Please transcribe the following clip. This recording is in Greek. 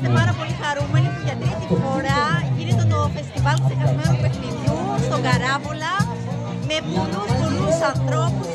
είμαστε πάρα πολύ χαρούμενοι που για τρίτη φορά γίνεται το φεστιβάλ ξεχασμένου παιχνιδιού στον Καράβολα με πολλούς πολλούς ανθρώπους